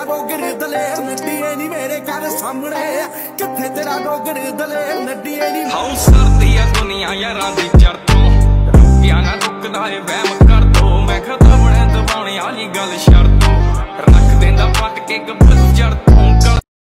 ਤੇਰਾ ਡੋਗਰ ਦਲੇਰ ਨੱਡੀਏ ਨਹੀਂ ਮੇਰੇ ਘਰ ਸਾਹਮਣੇ ਕਿੱਥੇ ਤੇਰਾ ਡੋਗਰ ਦਲੇਰ ਨੱਡੀਏ ਨਹੀਂ ਹਾਉ ਸਰਦੀ ਆ ਦੁਨੀਆ ਯਾਰਾਂ ਦੀ ਚੜ ਤੋਂ ਰੁਕਿਆ ਨਾ ਰੁਕਦਾ ਏ, ਵਹਿਮ ਕਰ ਦੋ। ਮੈਂ ਖਤਮ ਬਣੇ ਦਬਾਉਣੇ ਵਾਲੀ ਗੱਲ ਛੱਡ ਦੋ ਰੱਖ ਦਿੰਦਾ ਪੱਟ ਕੇ ਗੱਭਰੂ ਜੜ